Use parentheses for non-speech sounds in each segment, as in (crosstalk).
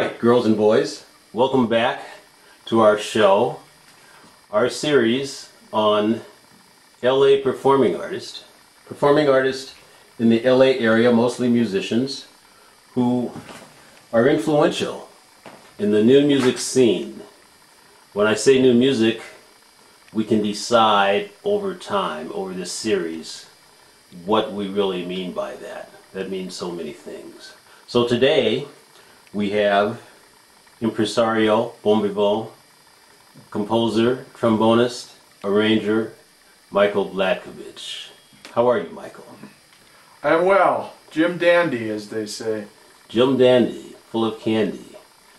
right, girls and boys, welcome back to our show, our series on LA performing artists. Performing artists in the LA area, mostly musicians, who are influential in the new music scene. When I say new music, we can decide over time, over this series, what we really mean by that. That means so many things. So today, we have impresario, bon vivant, composer, trombonist, arranger, Michael Vlatkovich. How are you, Michael? I'm well. Jim Dandy, as they say. Jim Dandy, full of candy.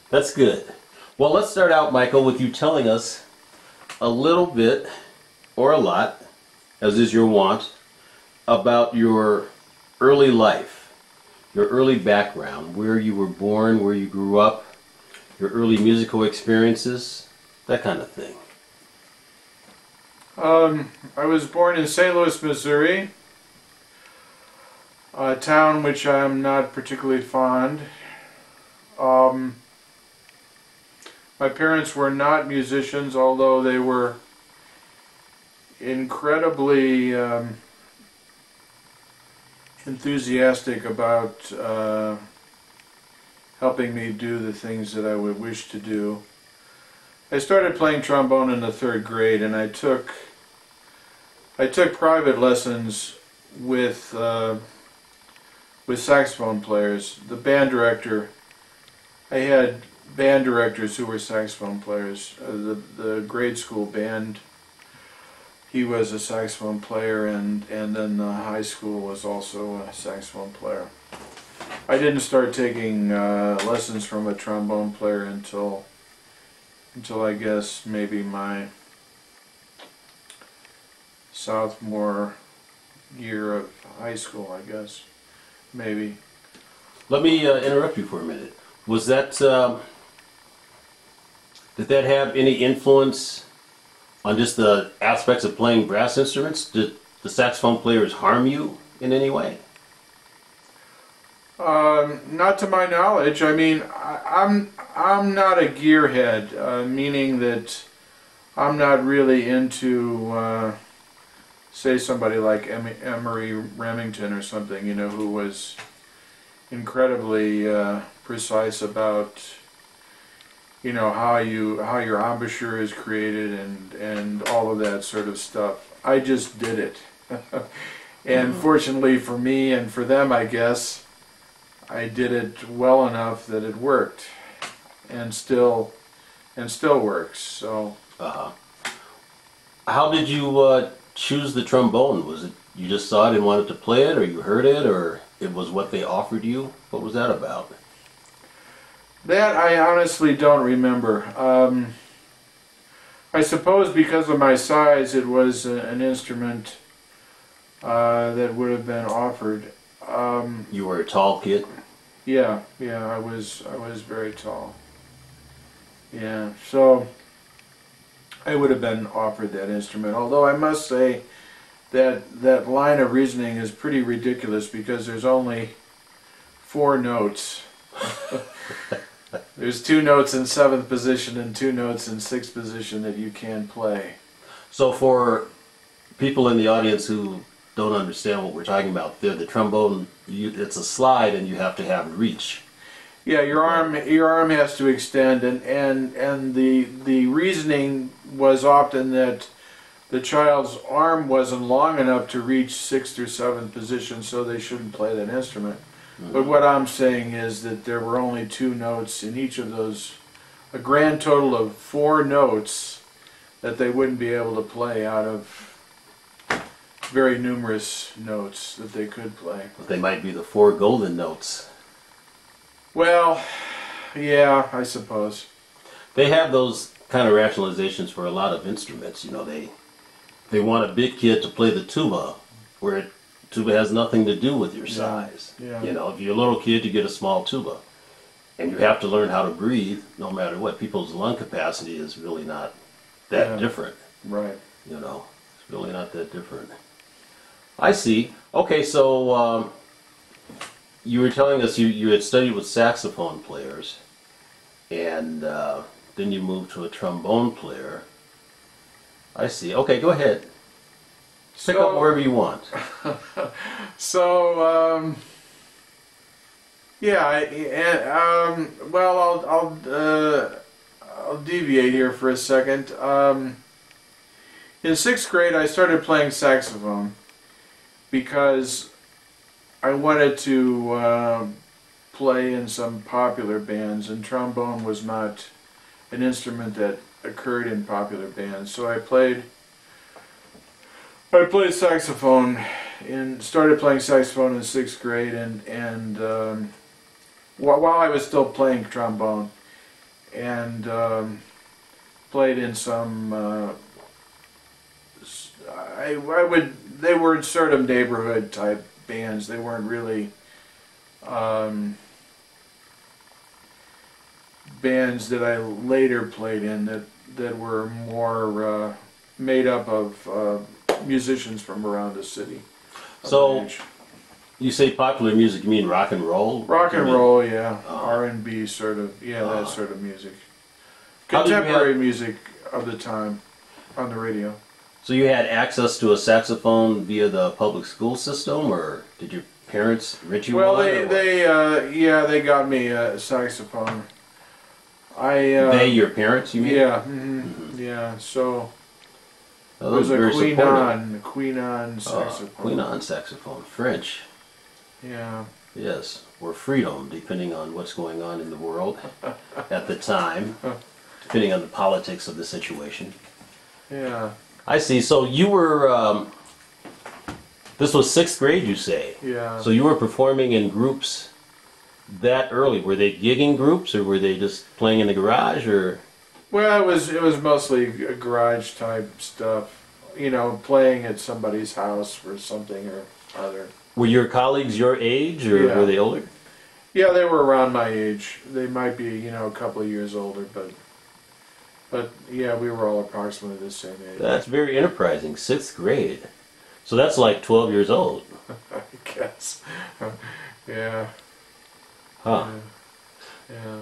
That's good. Well, let's start out, Michael, with you telling us a little bit, or a lot, as is your wont, about your early life, your early background, where you were born, where you grew up, your early musical experiences, that kind of thing. Um, I was born in St. Louis, Missouri, a town which I'm not particularly fond. Um, my parents were not musicians, although they were incredibly um, enthusiastic about uh, helping me do the things that I would wish to do. I started playing trombone in the third grade, and I took I took private lessons with uh, with saxophone players. The band director, I had band directors who were saxophone players. Uh, the the grade school band, he was a saxophone player, and and then the high school was also a saxophone player. I didn't start taking uh, lessons from a trombone player until until I guess maybe my sophomore year of high school, I guess, maybe. Let me uh, interrupt you for a minute. Was that um, did that have any influence on just the aspects of playing brass instruments? Did the saxophone players harm you in any way? Um, not to my knowledge. I mean, I, I'm I'm not a gearhead, uh, meaning that I'm not really into, uh, say, somebody like em Emory Remington or something, you know, who was incredibly uh, precise about, you know, how you how your embouchure is created and and all of that sort of stuff. I just did it, (laughs) and mm -hmm. fortunately for me and for them, I guess, I did it well enough that it worked and still and still works. So. Uh-huh. How did you uh, choose the trombone? Was it you just saw it and wanted to play it, or you heard it, or it was what they offered you? What was that about? That I honestly don't remember. Um, I suppose because of my size, it was a, an instrument uh, that would have been offered. Um, you were a tall kid. Yeah, yeah, I was. I was very tall. Yeah, so I would have been offered that instrument. Although I must say that that line of reasoning is pretty ridiculous because there's only four notes. (laughs) there's two notes in seventh position and two notes in sixth position that you can play. So for people in the audience who don't understand what we're talking about, the, the trombone, you, it's a slide and you have to have reach. Yeah, your arm your arm has to extend, and and and the the reasoning was often that the child's arm wasn't long enough to reach sixth or seventh position, so they shouldn't play that instrument. Mm -hmm. But what I'm saying is that there were only two notes in each of those, a grand total of four notes that they wouldn't be able to play out of very numerous notes that they could play. But they might be the four golden notes. Well, yeah, I suppose. They have those kind of rationalizations for a lot of instruments. You know, they they want a big kid to play the tuba, where it, tuba has nothing to do with your size. Yeah. You know, if you're a little kid, you get a small tuba, and you have to learn how to breathe, no matter what. People's lung capacity is really not that yeah. different. Right. You know, it's really not that different. I see. Okay, so. Um, you were telling us you, you had studied with saxophone players. and uh, then you moved to a trombone player. I see. Okay, go ahead. Pick So- up wherever you want. (laughs) So, um, yeah, and, um, well, I'll, I'll, uh, I'll deviate here for a second. Um, in sixth grade, I started playing saxophone because I wanted to uh, play in some popular bands, and trombone was not an instrument that occurred in popular bands. So I played. I played saxophone and started playing saxophone in sixth grade, and and um, while, I was still playing trombone, and um, played in some. Uh, I, I would they were sort of neighborhood type bands. They weren't really um, bands that I later played in that that were more uh, made up of uh, musicians from around the city. of So-. You say popular music, you mean rock and roll? rock and You mean- roll, yeah, Oh. R and B sort of, yeah, Oh. that sort of music. How did you have- Contemporary music of the time on the radio. So you had access to a saxophone via the public school system, or did your parents rent you Well, one? they or what? they uh, yeah they got me a saxophone. I uh, They, your parents, you mean? yeah mhm, yeah so Oh, it was a are very Couesnon Queen on Uh, saxophone. Couesnon saxophone, French. Yeah. Yes, or freedom, depending on what's going on in the world (laughs) at the time, depending on the politics of the situation. Yeah, I see. So you were. Um, this was sixth grade, you say. yeah. So you were performing in groups that early. Were they gigging groups, or were they just playing in the garage, or? Well, it was it was mostly garage type stuff, you know, playing at somebody's house for something or other. Were your colleagues your age, or Yeah. were they older? Yeah, they were around my age. They might be, you know, a couple of years older, but but yeah, we were all approximately the same age. That's very enterprising. Sixth grade. So that's like 12 years old. (laughs) I guess. (laughs) yeah, Huh. yeah.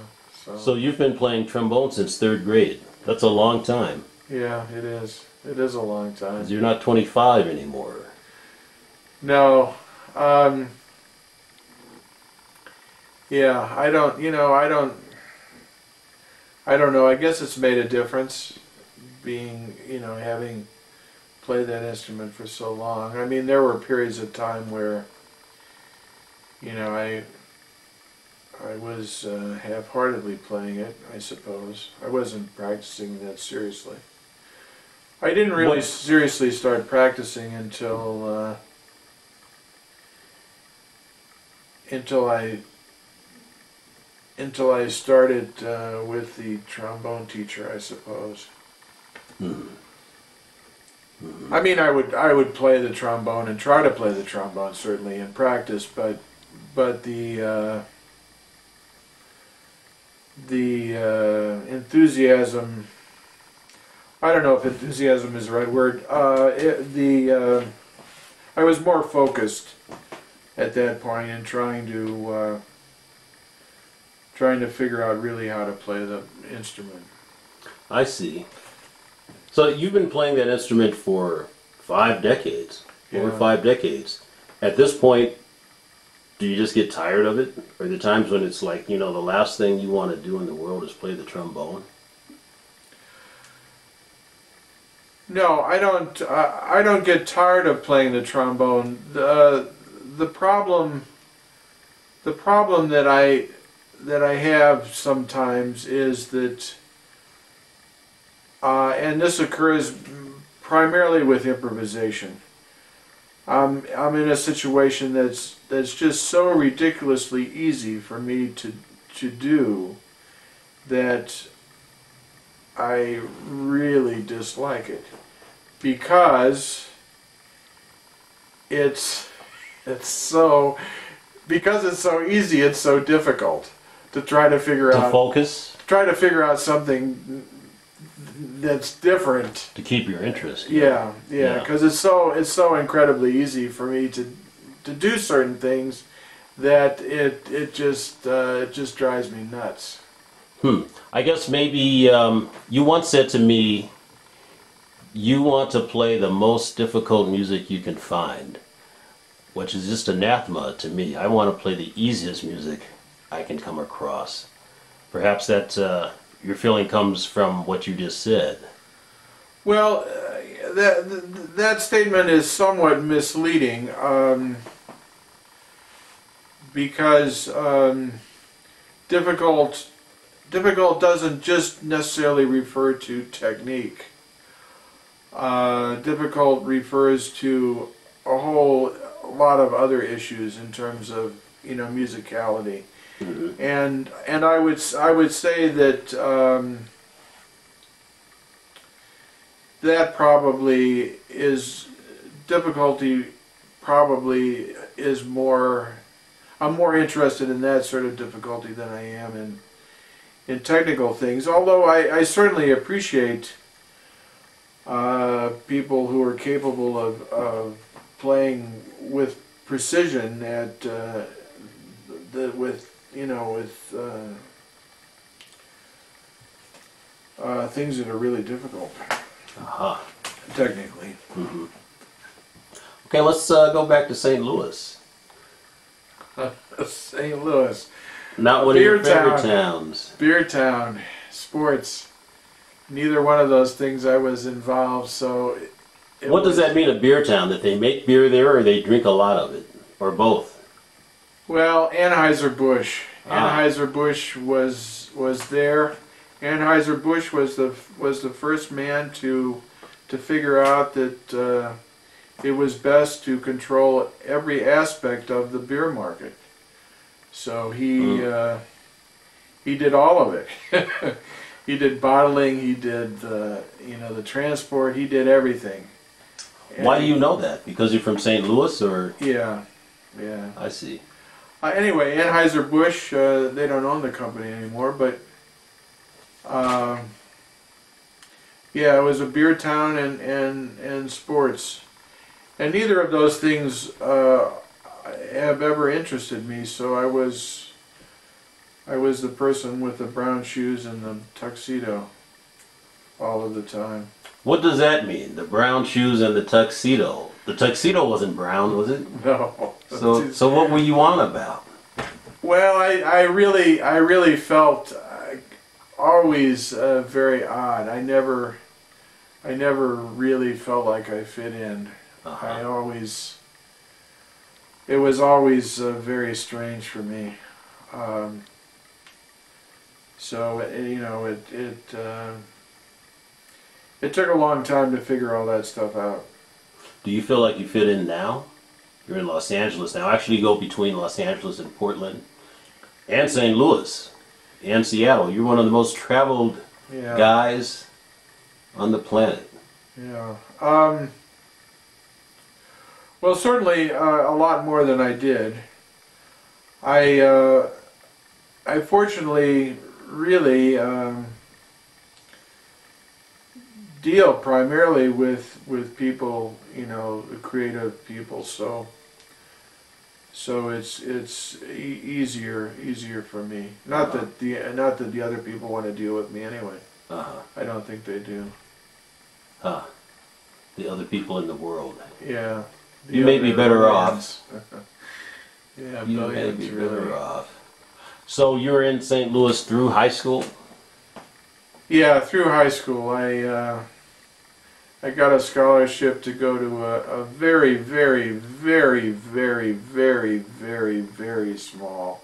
So, So you've been playing trombone since third grade. That's a long time. yeah, it is. It is a long time. You're not 25 anymore. No. Um, yeah, I don't. You know, I don't. I don't know. I guess it's made a difference, being you know having played that instrument for so long. I mean, there were periods of time where, you know, I. I was uh, half-heartedly playing it, I suppose. I wasn't practicing that seriously. I didn't really What- seriously start practicing until uh, until I until I started uh, with the trombone teacher, I suppose. Hmm. I mean, I would I would play the trombone and try to play the trombone certainly in practice, but but the uh, the uh, enthusiasm. I don't know if enthusiasm is the right word. Uh, it, the uh, I was more focused at that point in trying to uh, trying to figure out really how to play the instrument. I see. So you've been playing that instrument for five decades, over five decades. At this point, do you just get tired of it? Or the times when it's like, you know, the last thing you want to do in the world is play the trombone? No, I don't. Uh, I don't get tired of playing the trombone. The the problem, the problem that I that I have sometimes is that, uh, and this occurs primarily with improvisation. I'm I'm in a situation that's that's just so ridiculously easy for me to to do that I really dislike it because it's it's so because it's so easy it's so difficult to try to figure To out focus, try to figure out something that's different to keep your interest. yeah yeah Yeah. because it's so it's so incredibly easy for me to to do certain things that it it just uh, it just drives me nuts Hmm. I guess maybe um, you once said to me, you want to play the most difficult music you can find, which is just anathema to me. I want to play the easiest music I can come across. Perhaps that uh, your feeling comes from what you just said. Well, uh, that that statement is somewhat misleading um, because um, difficult difficult doesn't just necessarily refer to technique. Uh, difficult refers to a whole lot of other issues in terms of you know musicality, Mm-hmm. and and I would I would say that um, that probably is difficulty probably is more I'm more interested in that sort of difficulty than I am in in technical things. Although I, I certainly appreciate uh, people who are capable of, of playing with precision at uh, the, with you know with uh, uh, things that are really difficult Aha. technically. Okay, let's uh, go back to St. Louis. (laughs) St. Louis, Not one Beer of your favorite town. towns. beer town, sports. Neither one of those things I was involved. So, it- it What does that mean, a beer town? That they make beer there or they drink a lot of it? Or both? Well, Anheuser Busch. Ah. Anheuser Busch was was there. Anheuser Busch was the was the first man to to figure out that uh, it was best to control every aspect of the beer market. So he Mm. uh, he did all of it. (laughs) he did bottling. He did the you know the transport. He did everything. Why do you know that? Because you're from St. Louis or? Yeah, yeah. I see. Uh, anyway, Anheuser-Busch, uh, they don't own the company anymore, but um, yeah, it was a beer town and, and, and sports. And neither of those things uh, have ever interested me, so I was I was the person with the brown shoes and the tuxedo all of the time. What does that mean? The brown shoes and the tuxedo. The tuxedo wasn't brown, was it? No. So, so what were you on about? Well, I, I really I really felt uh, always uh, very odd. I never I never really felt like I fit in. I Uh-huh. always it was always uh, very strange for me. Um, so it, you know it it uh, it took a long time to figure all that stuff out. Do you feel like you fit in now? You're in Los Angeles now. Actually, you go between Los Angeles and Portland, and St. Louis, and Seattle. You're one of the most traveled Yeah. guys on the planet. Yeah. Um, well, certainly uh, a lot more than I did. I uh, I fortunately really um, deal primarily with with people, you know, creative people. So so it's it's e- easier easier for me. Not that the not that the other people want to deal with me anyway. Uh-huh. I don't think they do. Huh. The other people in the world. Yeah. You may be better off. (laughs) yeah, You may be really. better off. So you were in St. Louis through high school? Yeah, through high school, I uh, I got a scholarship to go to a, a very, very, very, very, very, very, very small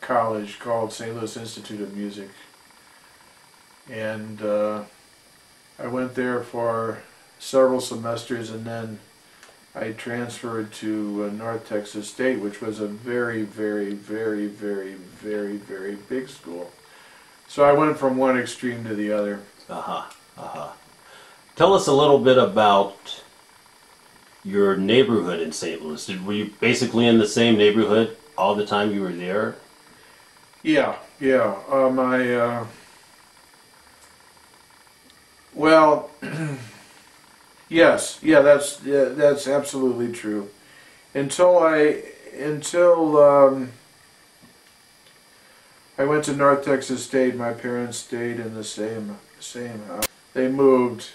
college called St. Louis Institute of Music, and uh, I went there for several semesters, and then I transferred to uh, North Texas State, which was a very, very, very, very, very, very big school. So I went from one extreme to the other. Uh-huh. Uh-huh. Tell us a little bit about your neighborhood in St. Louis. Did, were you basically in the same neighborhood all the time you were there? Yeah, yeah. Uh, my uh, well, (clears throat) yes, yeah. That's yeah, that's absolutely true. Until I until um, I went to North Texas State. My parents stayed in the same same house. They moved.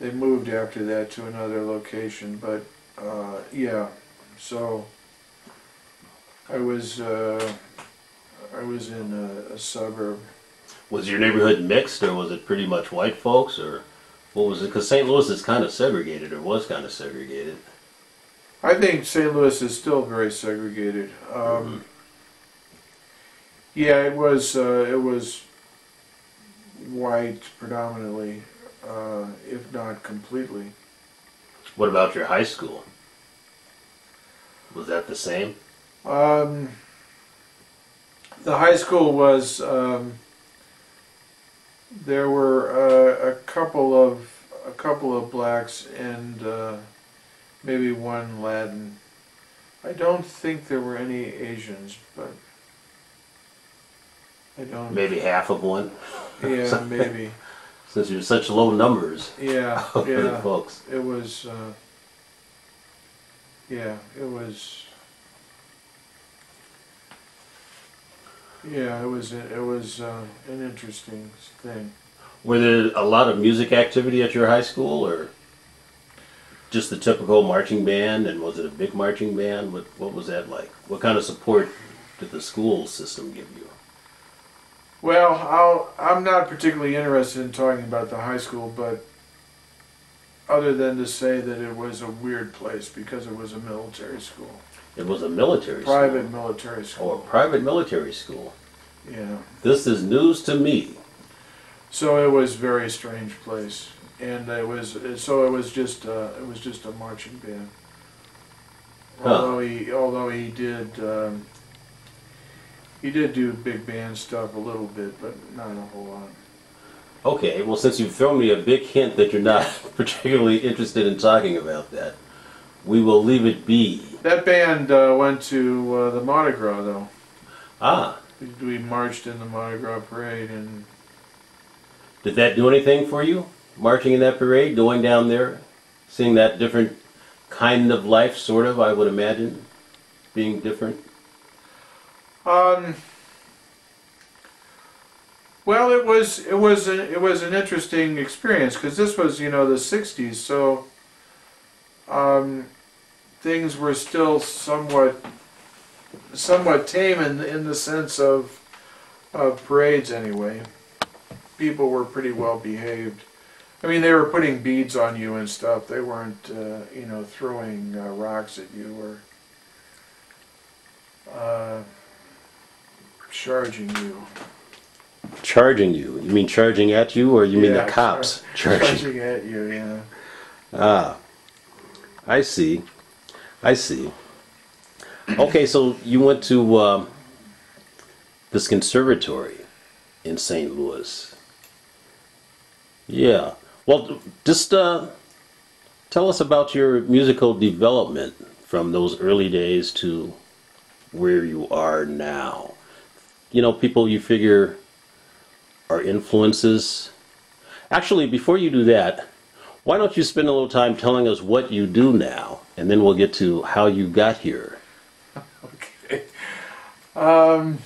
They moved after that to another location, but uh, yeah. So I was uh, I was in a, a suburb. Was your neighborhood mixed, or was it pretty much white folks, or what was it? Because St. Louis is kind of segregated, or was kind of segregated. I think St. Louis is still very segregated. Um, yeah, it was uh, it was white predominantly, uh, if not completely. What about your high school? Was that the same? Um, the high school was um, there were uh, a couple of a couple of blacks and uh, maybe one Latin. I don't think there were any Asians, but I don't. Maybe half of one, Yeah, (laughs) maybe. since you're such low numbers Yeah, yeah. (laughs) folks. It was. Uh, yeah, it was. Yeah, it was. It was uh, an interesting thing. Were there a lot of music activity at your high school, or just the typical marching band? And was it a big marching band? What What was that like? What kind of support did the school system give you? Well, I'll, I'm not particularly interested in talking about the high school, but other than to say that it was a weird place because it was a military school, It was a military private school. military Oh, school. a private military school. Yeah. This is news to me. So it was a very strange place, and it was so it was just uh, it was just a marching band. Huh. Although he although he did um, he did do big band stuff a little bit, but not a whole lot. Okay, well, since you've thrown me a big hint that you're not (laughs) particularly interested in talking about that, we will leave it be. That band uh, went to uh, the Mardi Gras though. Ah, We- We marched in the Mardi Gras parade, and did that do anything for you? Marching in that parade, going down there, seeing that different kind of life, sort of, I would imagine, being different? um, well, it was it was a, it was an interesting experience because this was you know the '60s, so um, things were still somewhat somewhat tame in in the sense of of parades anyway. People were pretty well behaved. I mean, they were putting beads on you and stuff. They weren't, uh, you know, throwing uh, rocks at you or uh, charging you. Charging you. You mean charging at you, or you mean the cops charging? Charging at you, yeah. Ah, I see. I see. Okay, so you went to um, this conservatory in St. Louis. Yeah. Well, just uh, tell us about your musical development from those early days to where you are now. You know, people you figure are influences. Actually, before you do that, why don't you spend a little time telling us what you do now, and then we'll get to how you got here. (laughs) Okay. Um,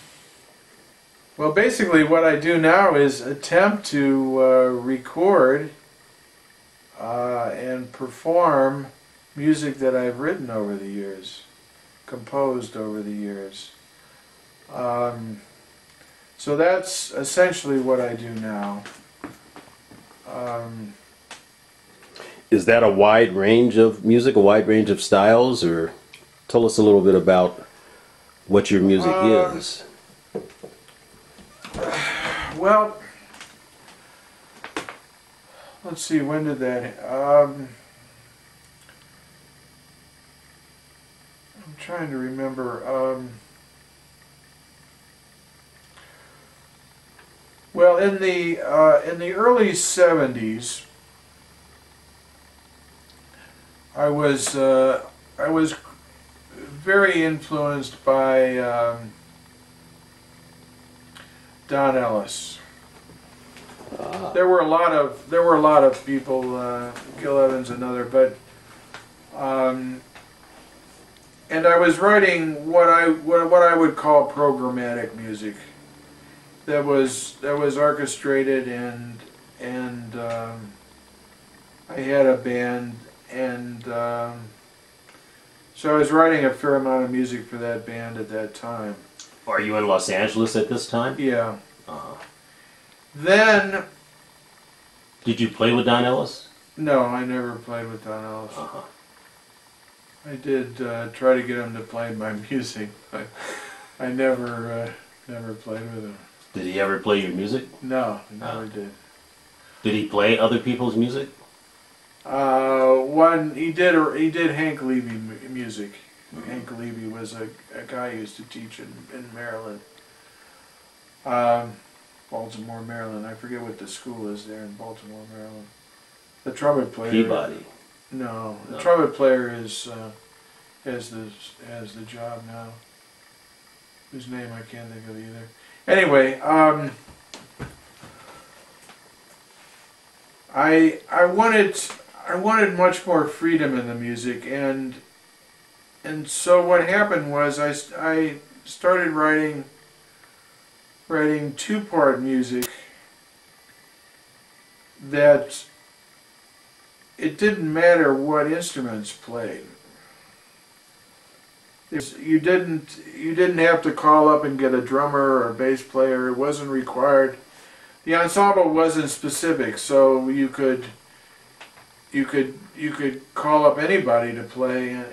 well, basically, what I do now is attempt to uh, record uh, and perform music that I've written over the years, composed over the years. Um, so that's essentially what I do now. Um, Is that a wide range of music, a wide range of styles, or tell us a little bit about what your music Uh, is? Well, let's see, when did that, um, I'm trying to remember, um, well, in the, uh, in the early seventies, I was, uh, I was very influenced by, um, Don Ellis. There were a lot of there were a lot of people, uh, Gil Evans another, but um, and I was writing what I what, what I would call programmatic music, that was that was orchestrated and and um, I had a band and um, so I was writing a fair amount of music for that band at that time. Are you in Los Angeles at this time? Yeah. Uh-huh. Then Did you play with Don Ellis? no, I never played with Don Ellis. Uh-huh. I did uh, try to get him to play my (laughs) music, but I never uh, never played with him. Did he ever play your music? No, I never Ah. did. Did he play other people's music? Uh, one he did he did Hank Levy mu- music. Mhm. Hank Levy was a, a guy I used to teach in, in Maryland. Um, Baltimore, Maryland. I forget what the school is there in Baltimore, Maryland. The trumpet player. Peabody. No, the No. trumpet player is uh, has the has the job now. Whose name I can't think of either. Anyway, um, I I wanted I wanted much more freedom in the music, and and so what happened was I I started writing writing two part music that it didn't matter what instruments played. You didn't you didn't have to call up and get a drummer or a bass player. It wasn't required. The ensemble wasn't specific, so you could you could you could call up anybody to play, and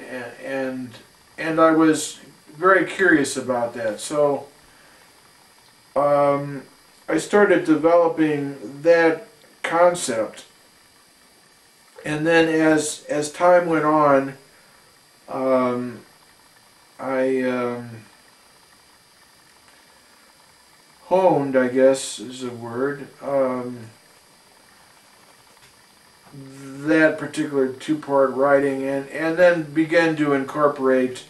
and and I was very curious about that. So um, I started developing that concept and then as as time went on, um, I um, honed, I guess is a word, um, that particular two-part writing, and and then began to incorporate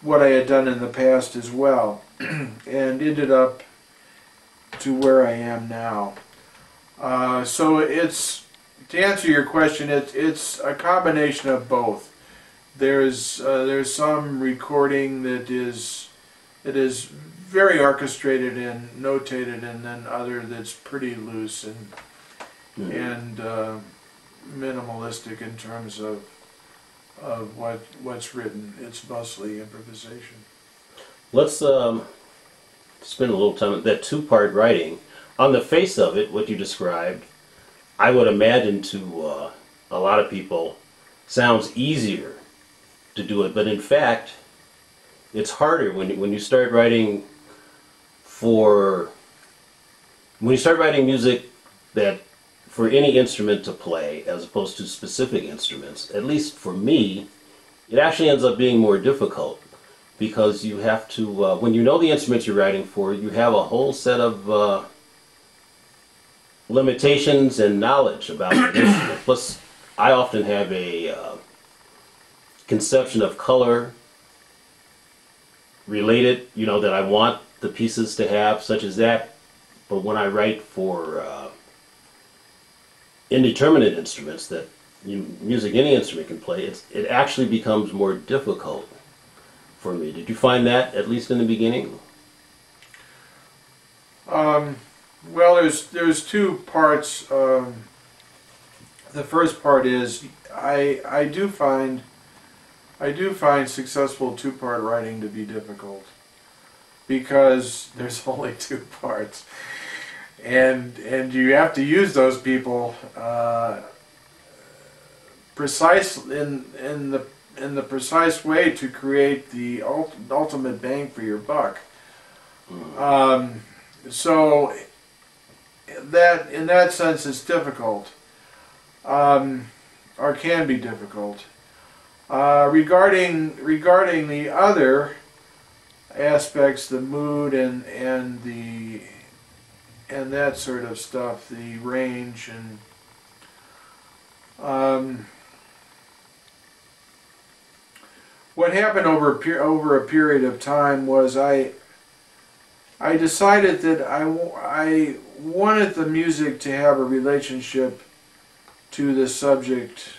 what I had done in the past as well, (clears throat) and ended up to where I am now. Uh, so it's to answer your question, it, it's a combination of both. There's uh, there's some recording that is that is very orchestrated and notated, and then other that's pretty loose and Mhm. and uh, minimalistic in terms of of what what's written. It's mostly improvisation. Let's um, spend a little time that two-part writing. On the face of it, what you described, I would imagine to uh, a lot of people sounds easier to do it, but in fact, it's harder when when you start writing for when you start writing music that for any instrument to play as opposed to specific instruments. At least for me, it actually ends up being more difficult because you have to uh, when you know the instruments you're writing for you have a whole set of uh, limitations and knowledge about the instrument plus i often have a uh, conception of color related you know that i want the pieces to have such as that but when i write for uh, indeterminate instruments that music any instrument can play it's, it actually becomes more difficult for me. Did you find that at least in the beginning? Um, well, there's there's two parts. Um, the first part is I I do find I do find successful two part writing to be difficult because there's (laughs) only two parts, and and you have to use those people uh, precise in in the in the precise way to create the ult- ultimate bang for your buck. Um, so that in that sense it's difficult. Um, or can be difficult. Uh, regarding regarding the other aspects the mood and and the and that sort of stuff the range and um, what happened over a, over a period of time was I I decided that I, I wanted the music to have a relationship to the subject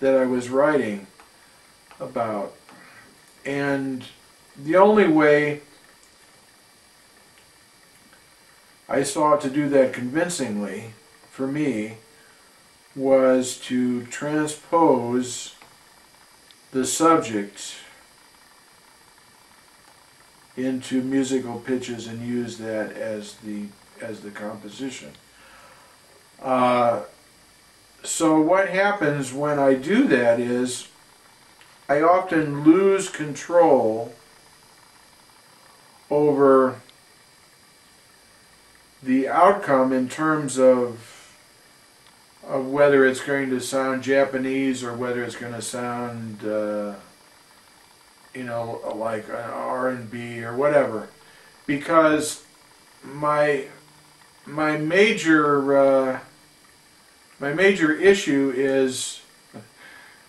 that I was writing about. And the only way I saw to do that convincingly for me was to transpose the subject into musical pitches and use that as the as the composition. Uh, so what happens when I do that is I often lose control over the outcome in terms of of whether it's going to sound Japanese or whether it's going to sound uh, you know like an R&B or whatever because my my major uh, my major issue is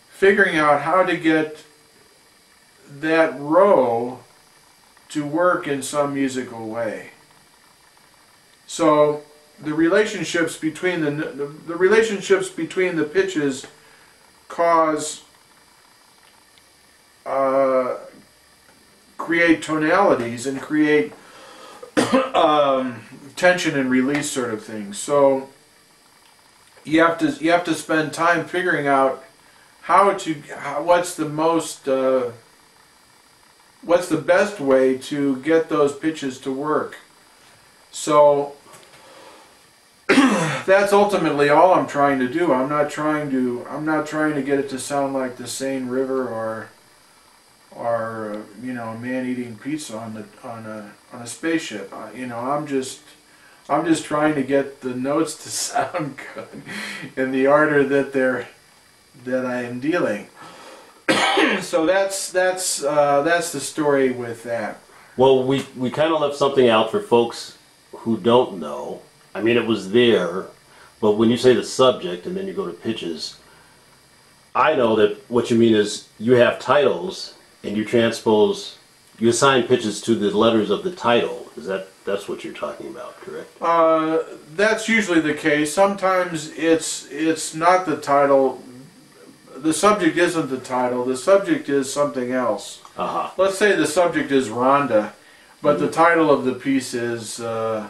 figuring out how to get that row to work in some musical way. So the relationships between the, the, the relationships between the pitches cause uh, create tonalities and create (coughs) um, tension and release sort of things. So you have to you have to spend time figuring out how to how, what's the most uh, what's the best way to get those pitches to work. So (sighs) that's ultimately all I'm trying to do. I'm not trying to I'm not trying to get it to sound like the Seine River or or uh, you know a man eating pizza on the on a on a spaceship. Uh, you know I'm just I'm just trying to get the notes to (laughs) sound good in the order that they're that I am dealing. (clears throat) so that's that's uh, that's the story with that. Well, we we kind of left something out for folks who don't know. I mean, it was there, but when you say the subject and then you go to pitches, I know that what you mean is you have titles and you transpose, you assign pitches to the letters of the title. Is that that's what you're talking about, correct? Uh, that's usually the case. Sometimes it's it's not the title. The subject isn't the title. The subject is something else. Uh huh. Let's say the subject is Rhonda, but the title of the piece is uh,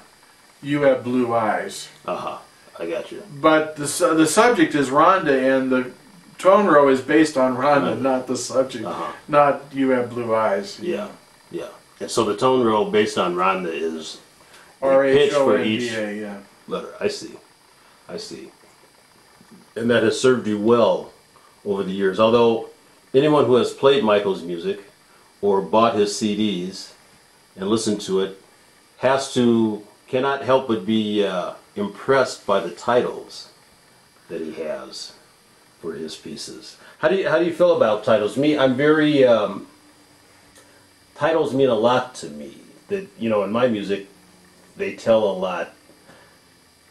"You Have Blue Eyes." Uh huh. I got you. But the su- the subject is Rhonda, and the tone row is based on Rhonda, Rhonda. not the subject, Uh-huh. not "You Have Blue Eyes." Yeah. Yeah. And so the tone row based on Rhonda is R H pitch for each Yeah. letter. I see. I see. And that has served you well over the years. Although anyone who has played Michael's music or bought his CDs and listened to it has to cannot help but be uh, impressed by the titles that he has for his pieces. How do you how do you feel about titles? Me, I'm very um, titles mean a lot to me. That you know, in my music, they tell a lot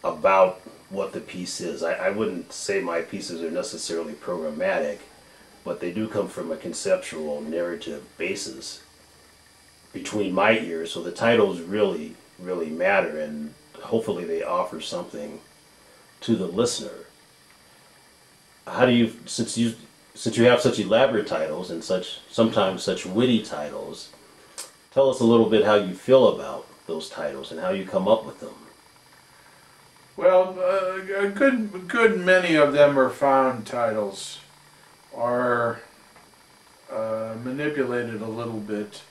about what the piece is. I, I wouldn't say my pieces are necessarily programmatic, but they do come from a conceptual narrative basis between my ears. So the titles really, really matter, and hopefully they offer something to the listener. How do you, since you, since you have such elaborate titles and such sometimes such witty titles, tell us a little bit how you feel about those titles and how you come up with them. Well, uh, a good good many of them are found titles, are uh, manipulated a little bit,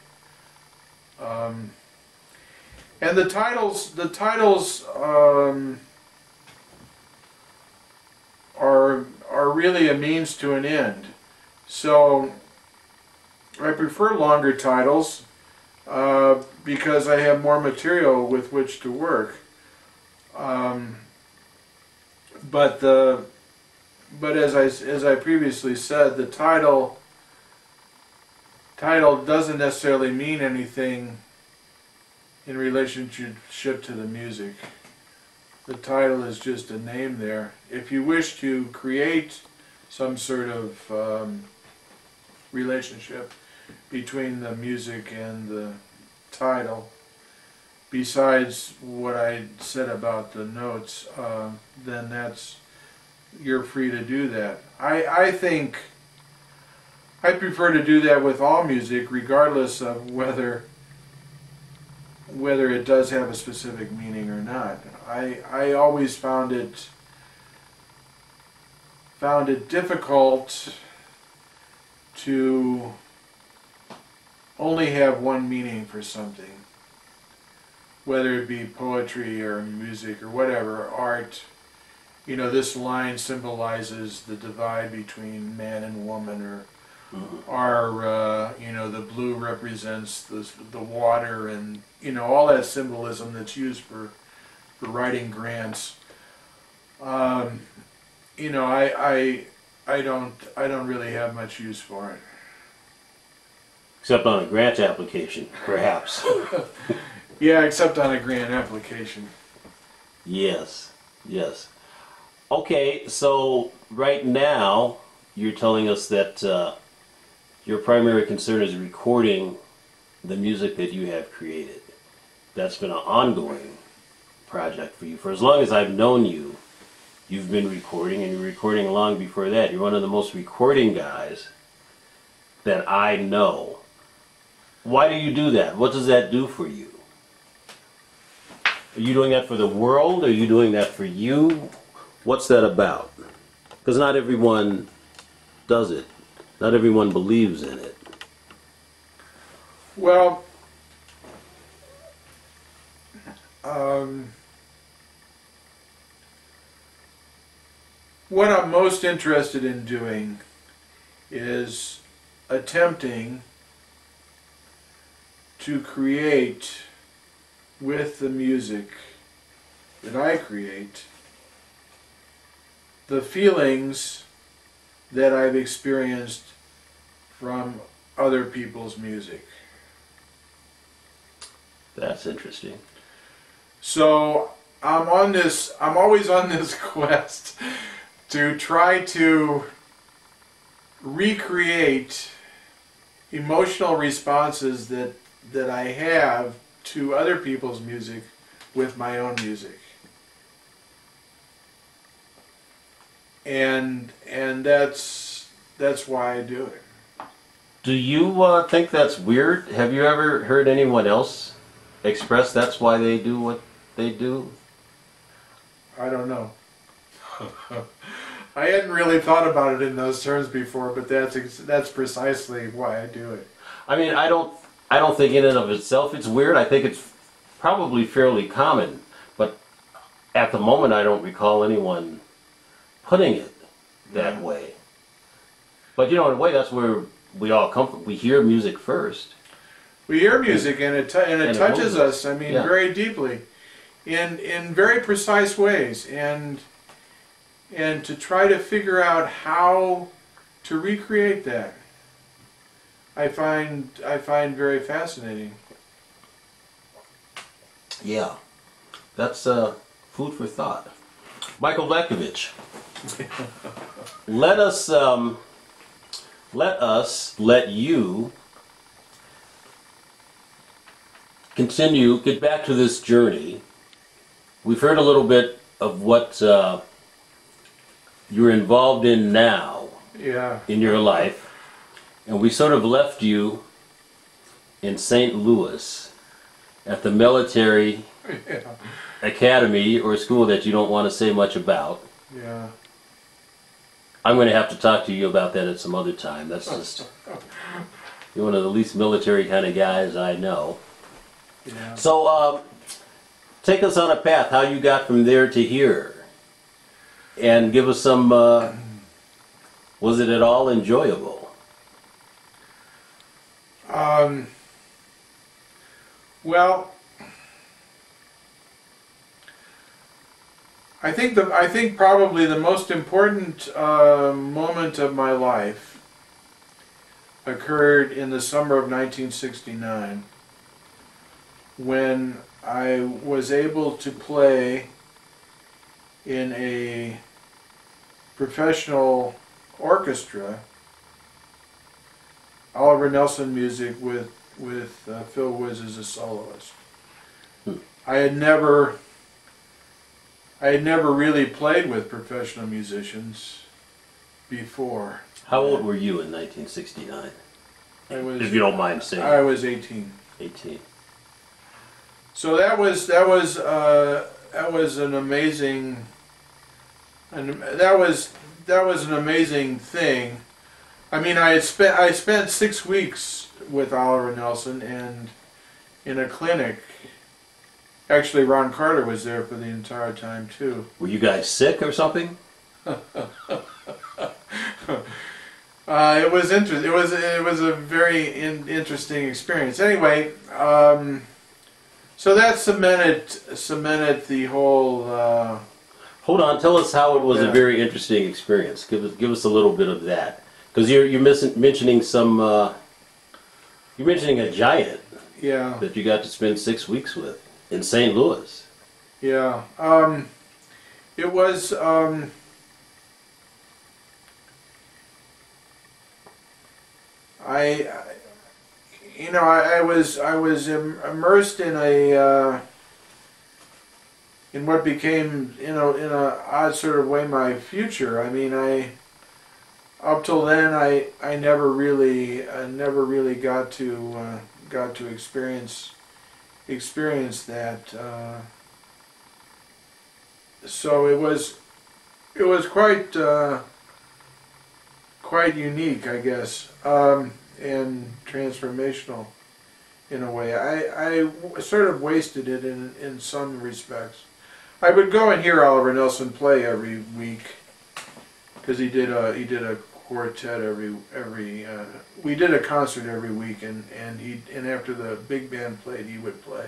um, and the titles the titles um, are are really a means to an end. So I prefer longer titles uh, because I have more material with which to work. Um, but the but as I as I previously said, the title title doesn't necessarily mean anything in relationship to the music. The title is just a name there. If you wish to create some sort of um, relationship between the music and the title, besides what I said about the notes, uh, then that's you're free to do that. I I think I prefer to do that with all music, regardless of whether whether it does have a specific meaning or not. I I always found it found it difficult to only have one meaning for something, whether it be poetry or music or whatever, art. You know, this line symbolizes the divide between man and woman, or our, uh, you know, the blue represents the, the water, and you know all that symbolism that's used for for writing grants. Um, you know, I, I I don't I don't really have much use for it. Except on a grant application, perhaps. (laughs) Yeah, except on a grant application. yes, yes. Okay, so right now you're telling us that uh, your primary concern is recording the music that you have created. That's been an ongoing project for you. For as long as I've known you, you've been recording, and you're recording long before that. You're one of the most recording guys that I know. Why do you do that? What does that do for you? Are you doing that for the world? Are you doing that for you? What's that about? Because not everyone does it. Not everyone believes in it. Well, um, what I'm most interested in doing is attempting to create with the music that I create the feelings that I've experienced from other people's music. That's interesting. So I'm on this, I'm always on (laughs) this quest to try to recreate emotional responses that, that I have to other people's music with my own music. And and that's that's why I do it. Do you uh, think that's weird? Have you ever heard anyone else express that's why they do what they do? I don't know. (laughs) I hadn't really thought about it in those terms before, but that's ex- that's precisely why I do it. I mean, I don't. I don't think in and of itself it's weird. I think it's probably fairly common, but at the moment I don't recall anyone putting it that Yeah. way. But you know, in a way, that's where we all come from. We hear music first. We hear music and it, t- and it And touches moves us. I mean, Yeah. very deeply, in in very precise ways, and and to try to figure out how to recreate that, I find I find very fascinating. Yeah, that's uh, food for thought. Michael Vlatkovich, let us um, let us let you continue. Get back to this journey. We've heard a little bit of what uh, you're involved in now Yeah. in your life, and we sort of left you in St. Louis at the military Yeah. academy or school that you don't want to say much about. Yeah. I'm going to have to talk to you about that at some other time. That's just (laughs) you're one of the least military kind of guys I know. Yeah. So, um, take us on a path how you got from there to here, and give us some. Uh, was it at all enjoyable? Um, well, I think the I think probably the most important uh, moment of my life occurred in the summer of 1969 when I was able to play in a professional orchestra Oliver Nelson music with with uh, Phil Woods as a soloist. Hmm. I had never I had never really played with professional musicians before. How old were you in 1969? I was If you don't mind saying. I was 18. 18. So that was that was uh, that was an amazing, and that was that was an amazing thing. I mean, I had spent I spent six weeks with Oliver Nelson and in a clinic. Actually, Ron Carter was there for the entire time too. Were you guys sick or something? (laughs) Uh, it was interesting. It was it was a very in- interesting experience. Anyway, um, so that cemented cemented the whole. Uh, Hold on, tell us how it was Yeah. a very interesting experience. Give us give us a little bit of that, because you're you're mentioning some. Uh, you're mentioning a giant yeah, that you got to spend six weeks with in St. Louis. yeah. Um, it was. Um, I- you know, I, I was I was im- immersed in a uh, in what became, you know, in a odd sort of way my future. I mean, I up till then I I never really I never really got to uh, got to experience experience that. Uh, so it was it was quite uh, quite unique, I guess, um, and transformational in a way. I sort of wasted it in in some respects. I would go and hear Oliver Nelson play every week because he did a he did a quartet every every uh, we did a concert every week and and he and after the big band played he would play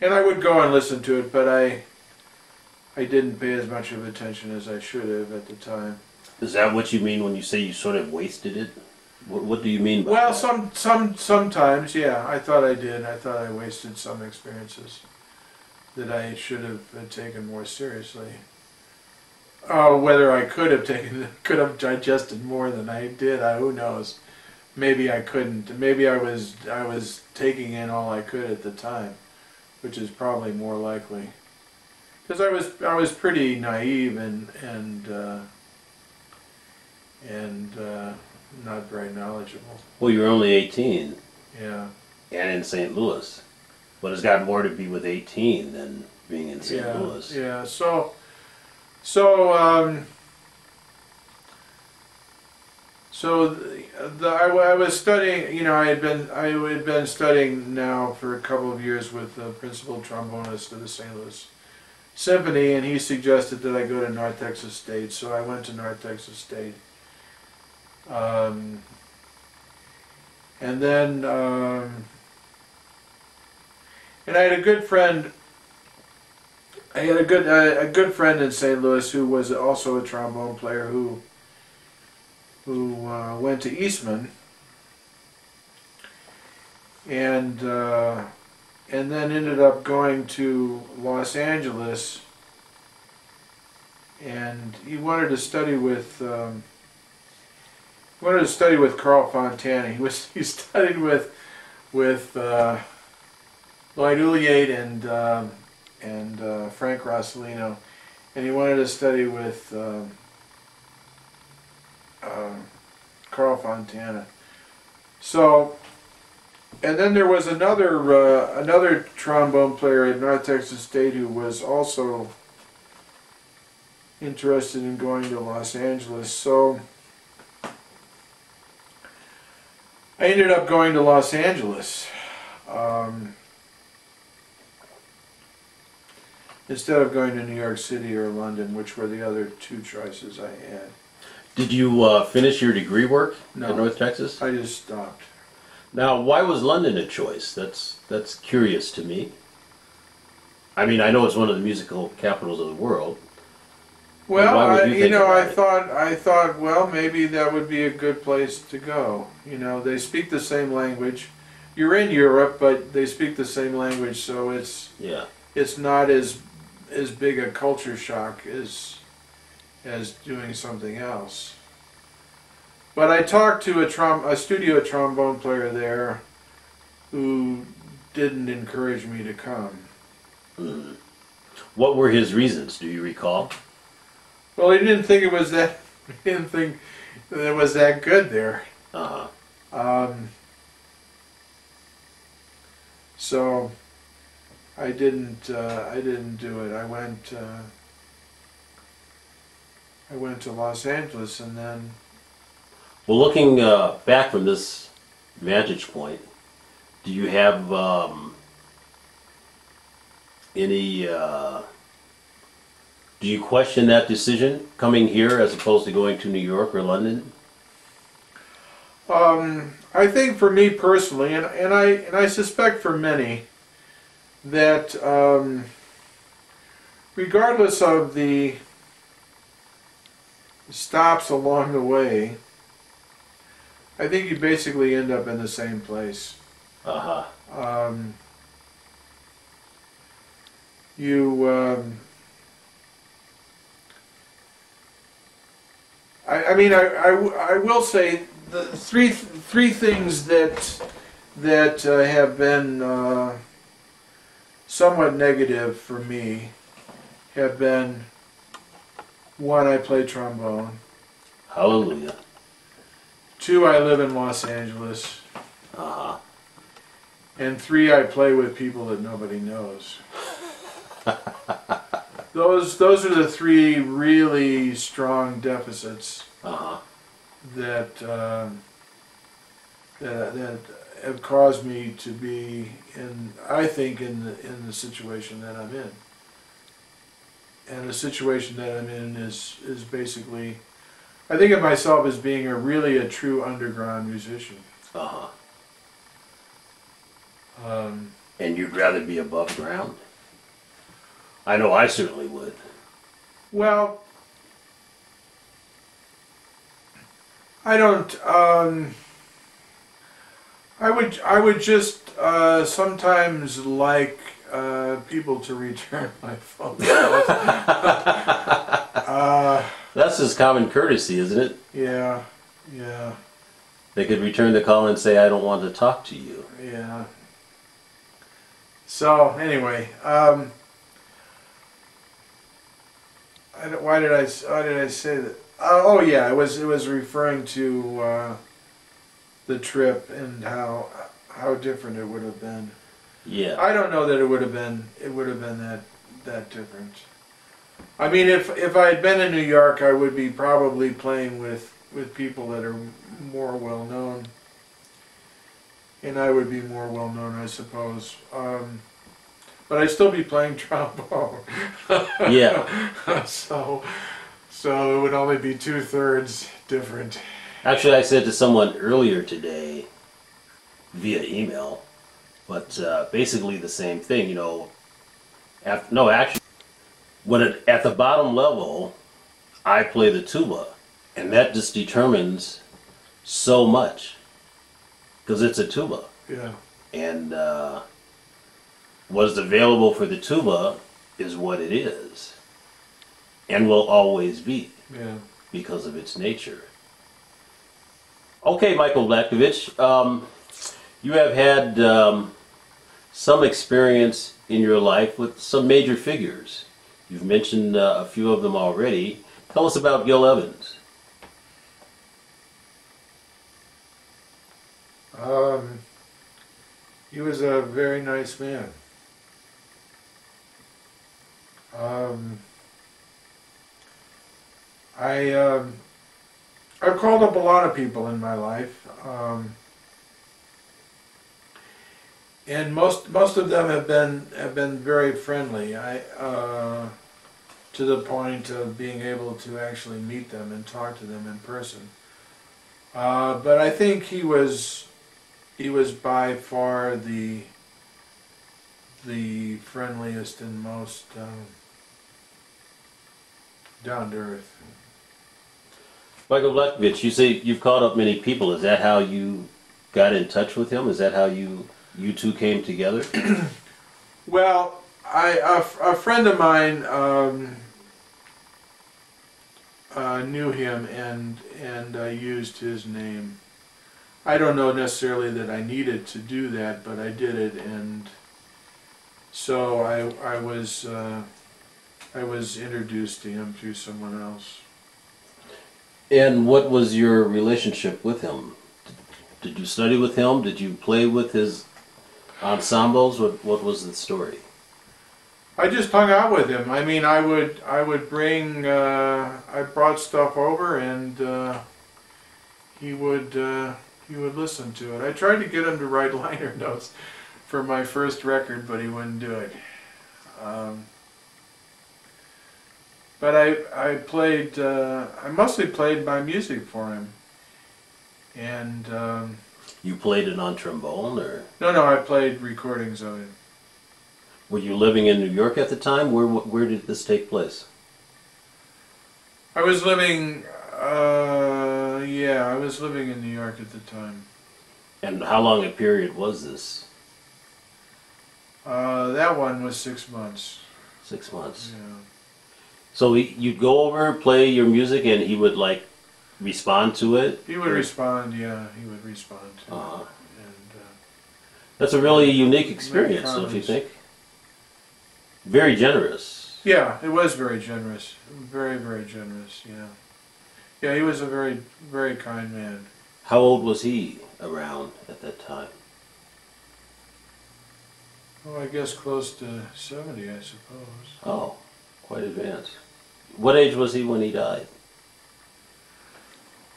and I would go and listen to it but I I didn't pay as much of attention as I should have at the time. Is that what you mean when you say you sort of wasted it? What, what do you mean by Well, that? some some sometimes, yeah. I thought I did. I thought I wasted some experiences that I should have uh, taken more seriously. Oh, whether I could have taken, (laughs) could have digested more than I did, I, who knows? Maybe I couldn't. Maybe I was I was taking in all I could at the time, which is probably more likely. Because I was I was pretty naive and and uh, and uh, not very knowledgeable. Well, you were only 18 Yeah. and in St. Louis, but it's got more to be with 18 than being in St. yeah, Louis. Yeah. So, so, um, so the, the I, I was studying. You know, I had been I had been studying now for a couple of years with the principal trombonist of the St. Louis Symphony, and he suggested that I go to North Texas State. So I went to North Texas State. Um, and then, um, and I had a good friend I had a good a good friend in St. Louis who was also a trombone player who who uh, went to Eastman and uh, and then ended up going to Los Angeles and he wanted to study with um, wanted to study with Carl Fontana. He was (laughs) he studied with with uh, Lloyd Ulyate and um, and uh, Frank Rosolino, and he wanted to study with um, um Carl Fontana. So, and then there was another uh, another trombone player at North Texas State who was also interested in going to Los Angeles. So. I ended up going to Los Angeles. Um, instead of going to New York City or London, which were the other two choices I had. Did you uh, finish your degree work No. at North Texas? I just stopped. Now, why was London a choice? That's that's curious to me. I mean, I know it's one of the musical capitals of the world. Well, I, you you know, I it? thought I thought well maybe that would be a good place to go. You know, they speak the same language. You're in Europe, but they speak the same language, so it's Yeah. it's not as as big a culture shock as as doing something else. But I talked to a trom a studio trombone player there who didn't encourage me to come. Hmm. What were his reasons? Do you recall? Well, he didn't think it was that (laughs) he didn't think that it was that good there. Uh, Um, so I didn't. Uh, I didn't do it. I went. Uh, I went to Los Angeles, and then Well, looking uh, back from this vantage point, do you have um, any? Do you question that decision coming here as opposed to going to New York or London? Um, I think for me personally, and, and I and I suspect for many, that um, regardless of the stops along the way, I think you basically end up in the same place. Uh huh. Um, you. I, I mean, I, I, I will say the three three things that that uh, have been uh, somewhat negative for me have been one, I play trombone. Hallelujah. Two, I live in Los Angeles. Uh huh. And three, I play with people that nobody knows. (laughs) those those are the three really strong deficits Uh huh. that um, that that have caused me to be in I think in the in the situation that I'm in. And the situation that I'm in is is basically I think of myself as being a really a true underground musician. Uh huh. Um, And you'd rather be above ground? I know I certainly would. Well, I don't. Um, I would. I would just uh, sometimes like uh, people to return my phone. calls. (laughs) uh, That's just common courtesy, isn't it? yeah, yeah, They could return the call and say, I don't want to talk to you. yeah. So anyway, um, I don't, why did I? Why did I say that? Uh, oh yeah, it was it was referring to uh, the trip and how how different it would have been. Yeah. I don't know that it would have been it would have been that that different. I mean, if if I had been in New York, I would be probably playing with with people that are more well known, and I would be more well known, I suppose. Um, but I'd still be playing trombone. (laughs) Yeah. so, so it would only be two thirds different. Actually, I said to someone earlier today via email, but uh, basically the same thing. You know, af no, actually, when it, at the bottom level, I play the tuba, and that just determines so much because it's a tuba, Yeah, and uh, what is available for the tuba is what it is, and will always be yeah. because of its nature. Okay, Michael Vlatkovich, um, you have had um, some experience in your life with some major figures. You've mentioned uh, a few of them already. Tell us about Gil Evans. Um, he was a very nice man. Um, I um, I've called up a lot of people in my life, um, and most most of them have been have been very friendly. I uh, to the point of being able to actually meet them and talk to them in person. Uh, but I think he was he was by far the the friendliest and most um, down to earth. Michael Vlatkovich, you say you've called up many people. Is that how you got in touch with him? Is that how you you two came together? (clears throat) Well, I a, a friend of mine um, uh, knew him and and uh, used his name. I don't know necessarily that I needed to do that, but I did it, and so I I was uh, I was introduced to him through someone else. And what was your relationship with him? Did you study with him? Did you play with his ensembles? What What was the story? I just hung out with him. I mean, I would I would bring uh, I brought stuff over and uh, he would uh, he would listen to it. I tried to get him to write (laughs) liner notes for my first record, but he wouldn't do it. Um, but I I played uh, I mostly played my music for him, and um, You played it on trombone, or no no I played recordings of it. were you living in New York at the time? Where where did this take place? I was living uh, yeah I was living in New York at the time. And how long a period was this? Uh, that one was six months. Six months. Yeah. So he, you'd go over, and play your music, and he would like respond to it. He would respond. Yeah, he would respond. To it. Uh-huh. And uh, That's a really unique experience, don't you think? Very generous. yeah, it was very generous. Very very generous. Yeah. Yeah, he was a very very kind man. How old was he around at that time? Well, I guess close to seventy, I suppose. Oh, quite advanced. What age was he when he died?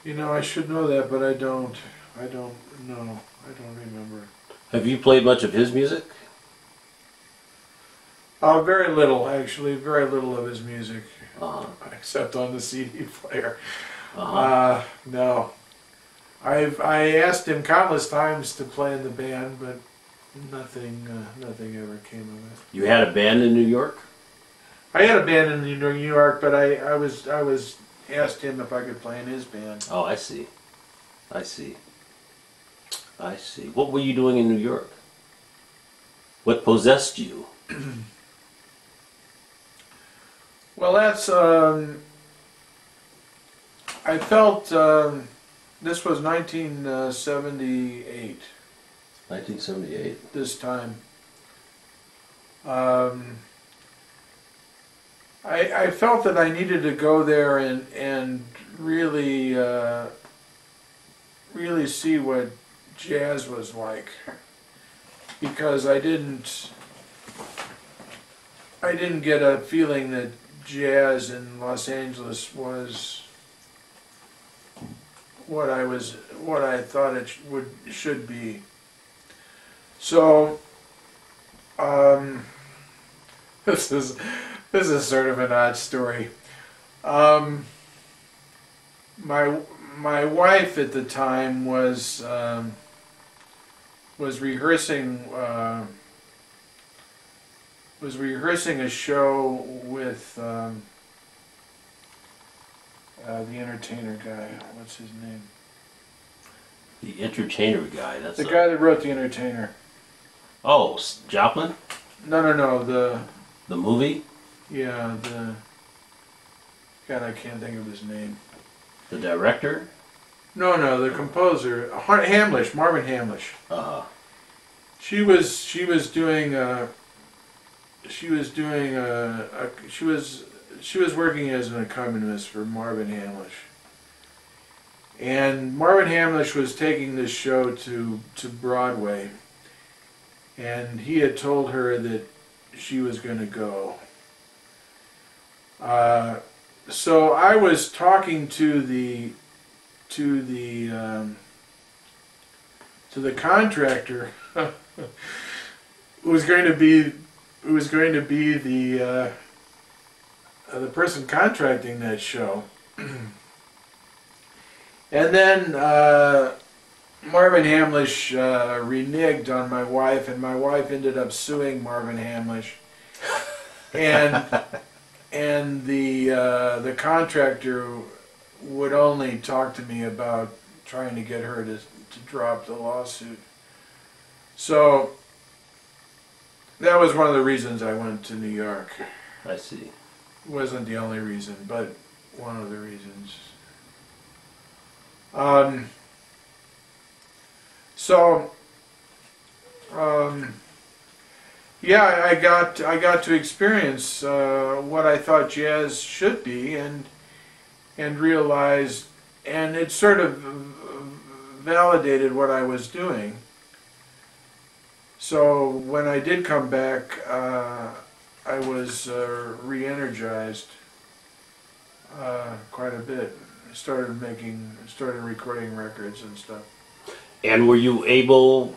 You know, I should know that, but I don't. I don't know. I don't remember. Have you played much of his music? Uh, very little, actually. Very little of his music, Uh-huh. (laughs) except on the CD player. Uh-huh. Uh, no. I've I asked him countless times to play in the band, but nothing uh, nothing ever came of it. you had a band in New York? I had a band in New York, but I, I was I was asked him if I could play in his band. Oh, I see. I see. I see. What were you doing in New York? What possessed you? (clears throat) Well, that's um, I felt um, this was 1978. 1978. this time. Um, I, I felt that I needed to go there and and really uh, really see what jazz was like because I didn't I didn't get a feeling that jazz in Los Angeles was what I was what I thought it would should be. So, um, (laughs) this is this is sort of an odd story. Um, my my wife at the time was um, was rehearsing uh, was rehearsing a show with um, uh, the entertainer guy. What's his name? The entertainer guy. That's The a- guy that wrote the entertainer. Oh, Joplin? No, no, no. The The movie? Yeah, the God, I can't think of his name. The director? No, no, the composer, Har- Hamlish, Marvin Hamlish. Uh, She was she was doing uh she was doing a, a she was she was working as an accompanist for Marvin Hamlish. And Marvin Hamlish was taking this show to to Broadway. And he had told her that she was going to go. Uh, so I was talking to the to the um, to the contractor (laughs) who was going to be who was going to be the uh, uh, the person contracting that show. (clears throat) and then uh, Marvin Hamlish uh, reneged on my wife, and my wife ended up suing Marvin Hamlish. (laughs) And and the uh, the contractor would only talk to me about trying to get her to to drop the lawsuit. So that was one of the reasons I went to New York. I see. wasn't the only reason, but one of the reasons. Um, so, um, yeah, I got I got to experience uh, what I thought jazz should be, and and realized, and it sort of validated what I was doing. So when I did come back, uh, I was uh, re-energized uh, quite a bit. Started making, started recording records and stuff. And were you able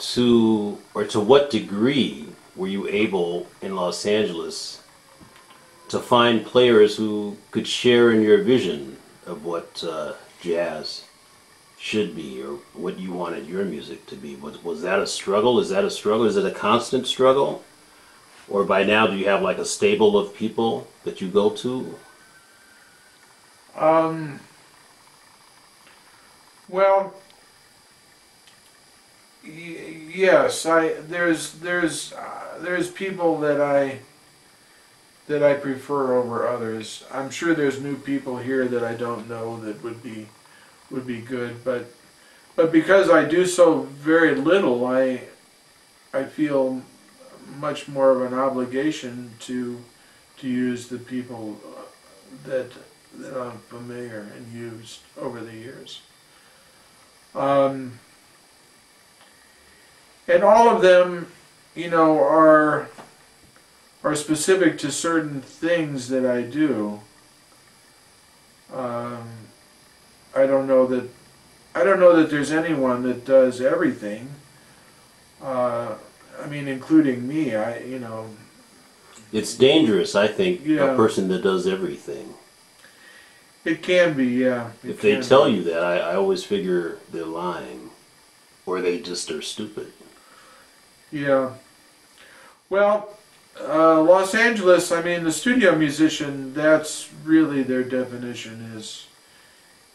to, or to what degree were you able in Los Angeles to find players who could share in your vision of what uh, jazz should be or what you wanted your music to be? Was, was that a struggle? Is that a struggle? Is it a constant struggle? Or by now, do you have like a stable of people that you go to? Um, well, yes, I there's there's uh, there's people that I that I prefer over others. I'm sure there's new people here that I don't know that would be would be good, but but because I do so very little, I I feel much more of an obligation to to use the people that that I'm familiar and used over the years. Um, and all of them, you know, are are specific to certain things that I do. Um, I don't know that I don't know that there's anyone that does everything. Uh, I mean, including me. I, you know, It's dangerous, I think, Yeah. a person that does everything. it can be, yeah. it If they tell be. you that, I, I always figure they're lying, or they just are stupid. Yeah. Well, uh, Los Angeles. I mean, the studio musician. That's really their definition. Is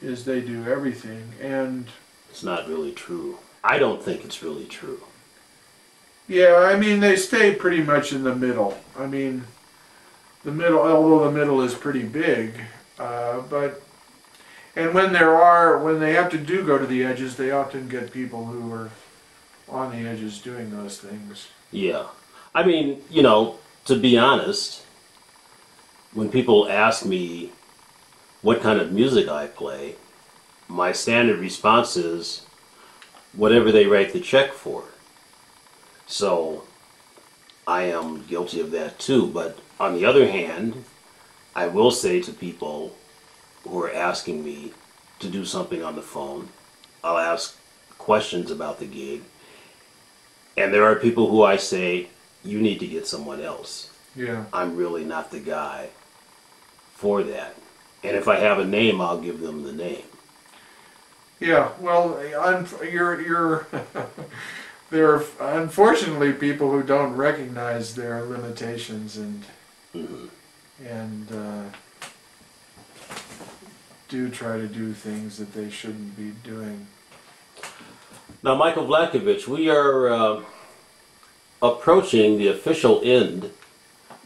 is they do everything, and It's not really true. I don't think it's really true. yeah, I mean, they stay pretty much in the middle. I mean, the middle. Although the middle is pretty big, uh, but and when there are when they have to do go to the edges, they often get people who are on the edges doing those things. Yeah. I mean, you know, to be honest, when people ask me what kind of music I play, my standard response is whatever they write the check for. So I am guilty of that too. But on the other hand, I will say to people who are asking me to do something on the phone, I'll ask questions about the gig. And there are people who I say, you need to get someone else. Yeah. I'm really not the guy for that. And if I have a name, I'll give them the name. Yeah, well, un- you're you're (laughs) there are unfortunately people who don't recognize their limitations and Mhm. and uh, do try to do things that they shouldn't be doing. Now, Michael Vlatkovich, we are uh, approaching the official end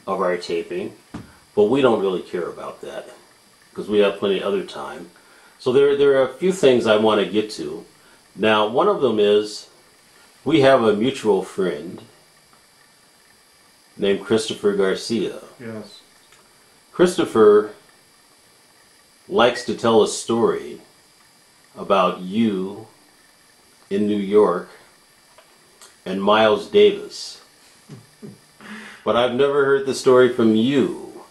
of our taping, but we don't really care about that because we have plenty of other time. So there, there are a few things I want to get to. Now, one of them is we have a mutual friend named Christopher Garcia. Yes. Christopher likes to tell a story about you in New York and Miles Davis. But I've never heard the story from you.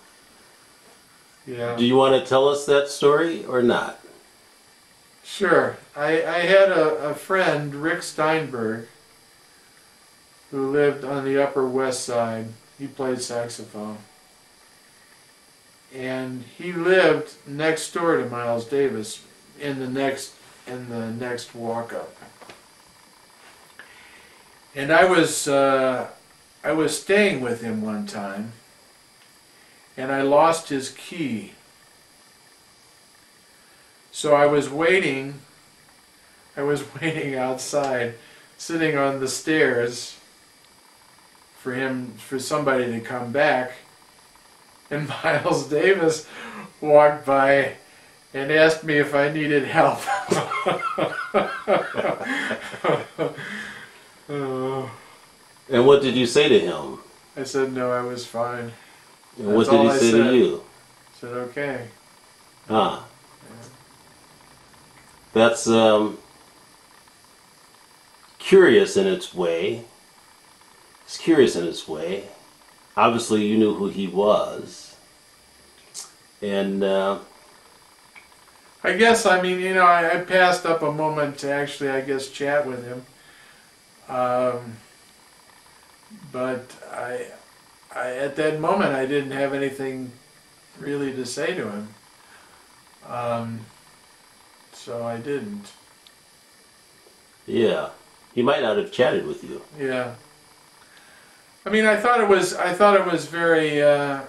Yeah. Do you want to tell us that story or not? Sure. I, I had a, a friend, Rick Steinberg, who lived on the Upper West Side. He played saxophone. And he lived next door to Miles Davis in the next in the next walk up. And I was uh, I was staying with him one time and I lost his key. So I was waiting. I was (laughs) waiting outside, sitting on the stairs for him, for somebody to come back. And (laughs) Miles Davis walked by and asked me if I needed help. (laughs) Oh, And what did you say to him? I said no, I was fine. And what did he I say said. to you? I said okay. Ah. That's um, curious in its way. He's curious in its way. Obviously, you knew who he was, and uh, I guess I mean you know I, I passed up a moment to actually I guess chat with him, um, but I, I at that moment I didn't have anything really to say to him, um, so I didn't. yeah, he might not have chatted with you. Yeah. I mean, I thought it was I thought it was very uh,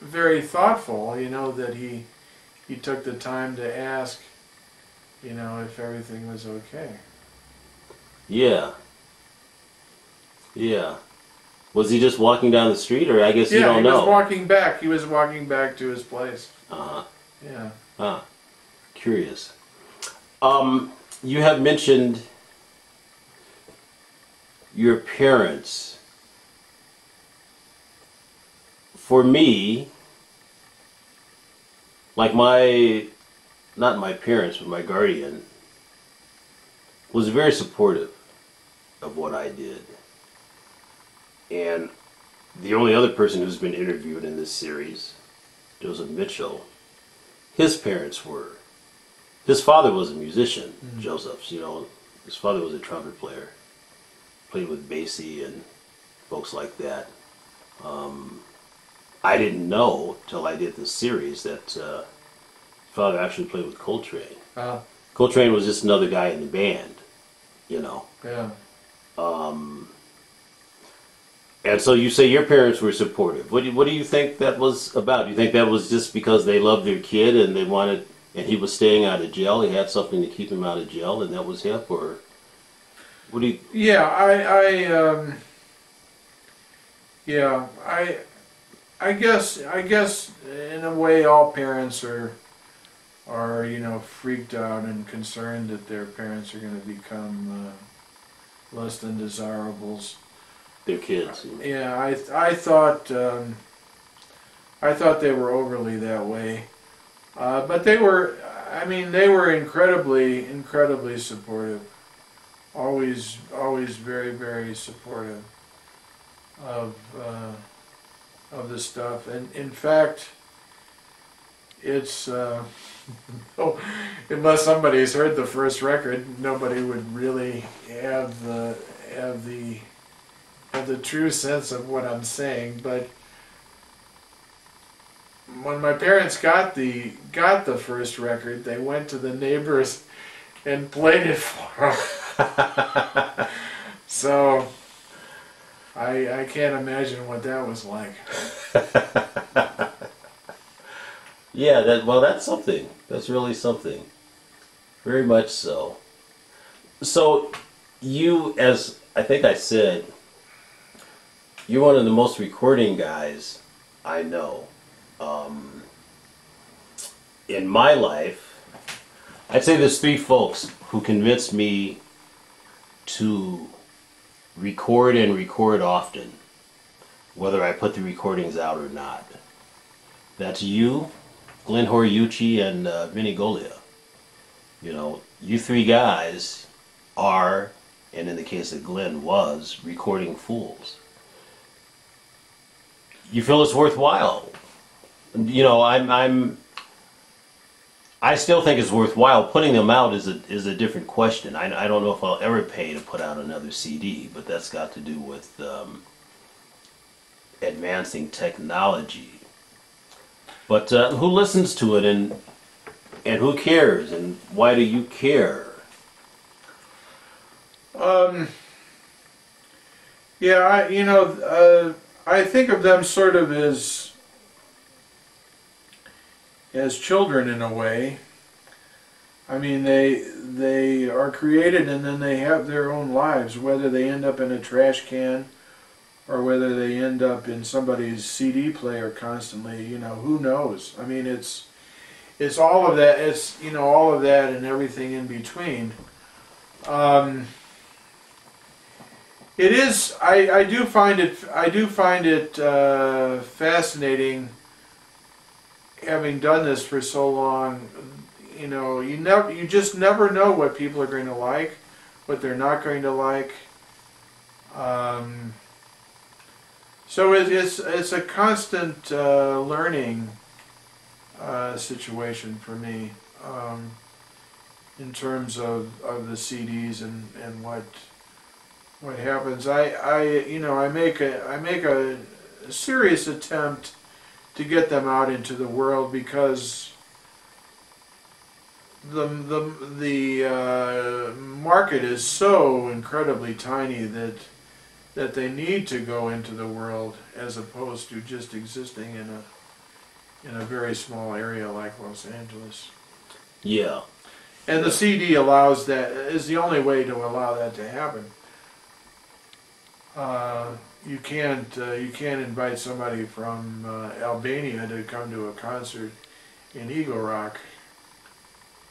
very thoughtful, you know, that he he took the time to ask, you know, if everything was okay. Yeah. Yeah. Was he just walking down the street, or I guess you don't know. Yeah, he was walking back. He was walking back to his place. uh-huh. Yeah. Ah, curious. Um, you have mentioned your parents. For me, like my, not my parents, but my guardian, was very supportive of what I did. And the only other person who's been interviewed in this series, Joseph Mitchell, his parents were. His father was a musician, Joseph's, you know. His father was a trumpet player. Played with Basie and folks like that. Um, I didn't know till I did this series that uh, his father actually played with Coltrane. Uh, Coltrane was just another guy in the band, you know. yeah. Um, and so you say your parents were supportive. What do, you, what do you think that was about? Do you think that was just because they loved their kid and they wanted, and he was staying out of jail, he had something to keep him out of jail, and that was hip, or what do you? Yeah, I, I, um, yeah, I, I guess, I guess, in a way, all parents are, are you know, freaked out and concerned that their parents are going to become uh, less than desirables. Their kids. Yeah, I, I thought, um, I thought they were overly that way, uh, but they were. I mean, they were incredibly, incredibly supportive. Always, always very, very supportive of uh, of the stuff. And in fact, it's uh, (laughs) oh, unless somebody's heard the first record, nobody would really have the have the have the true sense of what I'm saying. But when my parents got the got the first record, they went to the neighbors and played it for them. (laughs) so I I can't imagine what that was like. (laughs) Yeah, that well, that's something. That's really something. Very much so. So, you, as I think I said, you're one of the most recording guys I know. Um, in my life, I'd say there's three folks who convinced me to record and record often, whether I put the recordings out or not. That's you, Glenn Horiuchi, and uh, Vinny Golia. You know, you three guys are, and in the case of Glenn, was recording fools. You feel it's worthwhile. You know, I'm, I'm, I still think it's worthwhile. Putting them out is a is a different question. I, I don't know if I'll ever pay to put out another CD, but that's got to do with um, advancing technology. But uh, who listens to it and and who cares and why do you care? Um, yeah, I, you know, uh, I think of them sort of as as children in a way. I mean, they they are created and then they have their own lives. Whether they end up in a trash can or whether they end up in somebody's CD player constantly, you know, who knows? I mean, it's it's all of that. It's you know all of that and everything in between. Um, it is. I, I do find it. I do find it uh, fascinating. Having done this for so long, you know, you never. You just never know what people are going to like, what they're not going to like. Um, So it, it's it's a constant uh, learning uh, situation for me um, in terms of, of the CDs and, and what what happens. I, I you know I make a I make a serious attempt to get them out into the world because the the the uh, market is so incredibly tiny that that they need to go into the world as opposed to just existing in a in a very small area like Los Angeles. Yeah. And the CD allows that is the only way to allow that to happen. Uh, you can't uh, you can't invite somebody from uh, Albania to come to a concert in Eagle Rock,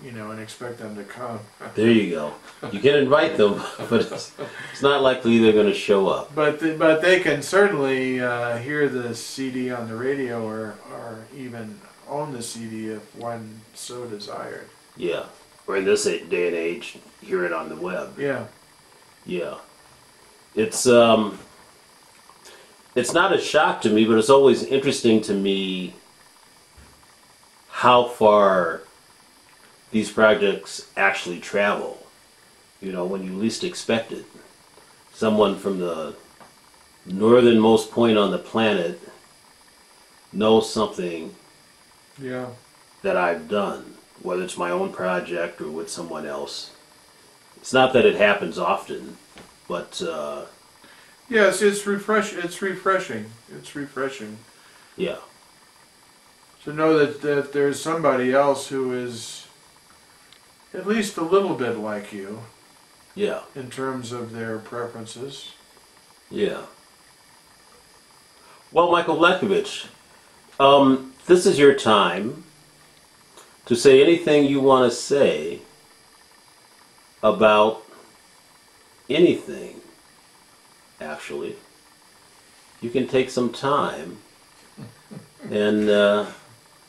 you know, and expect them to come. There you go. You can invite them, (laughs) but it's, it's not likely they're going to show up. But th- but they can certainly uh, hear the CD on the radio or or even own the CD if one so desired. Yeah. Or in this day and age, hear it on the web. Yeah. Yeah. It's um it's not a shock to me, but it's always interesting to me how far these projects actually travel. You know, when you least expect it. Someone from the northernmost point on the planet knows something Yeah. that I've done, whether it's my own project or with someone else. It's not that it happens often, but uh, Yes, it's refresh. It's refreshing. It's refreshing yeah, to know that, that there's somebody else who is at least a little bit like you yeah, in terms of their preferences. yeah. Well, Michael Vlatkovich, um, this is your time to say anything you want to say about anything, actually. You can take some time (laughs) and uh,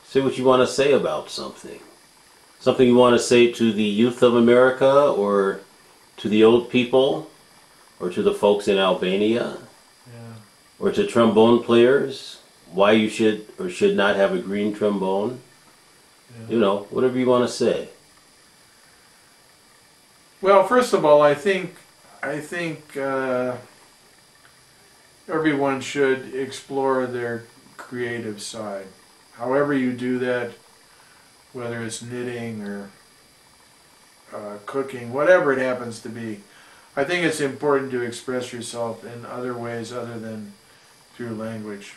say what you want to say about something. Something you want to say to the youth of America or to the old people or to the folks in Albania Yeah. or to trombone players why you should or should not have a green trombone. yeah. You know, whatever you want to say. Well, first of all, I think I think uh, everyone should explore their creative side. However you do that, whether it's knitting or uh, cooking, whatever it happens to be, I think it's important to express yourself in other ways other than through language.